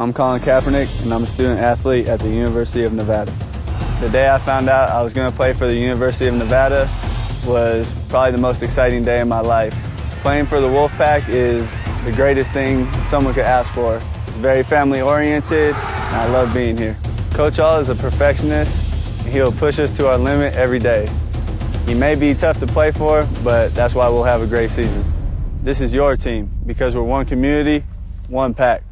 I'm Colin Kaepernick, and I'm a student athlete at the University of Nevada. The day I found out I was going to play for the University of Nevada was probably the most exciting day in my life. Playing for the Wolfpack is the greatest thing someone could ask for. It's very family oriented, and I love being here. Coach Ault is a perfectionist, and he'll push us to our limit every day. He may be tough to play for, but that's why we'll have a great season. This is your team because we're one community, one pack.